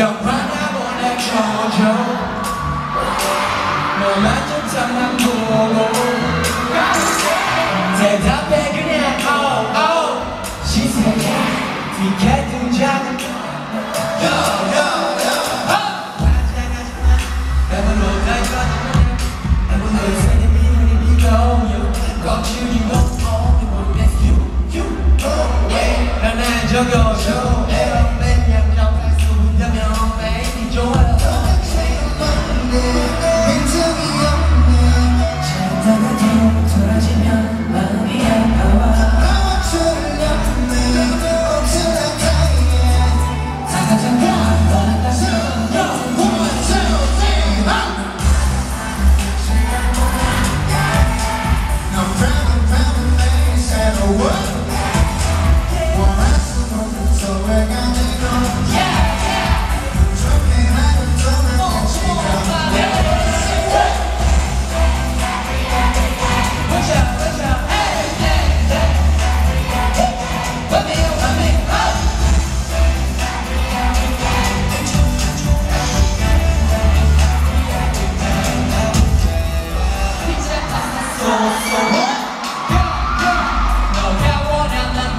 Don't run up on that Jojo 너만좀 잘난 걸로 대답해 그냥 oh oh. 시세가 뒤에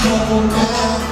couple on.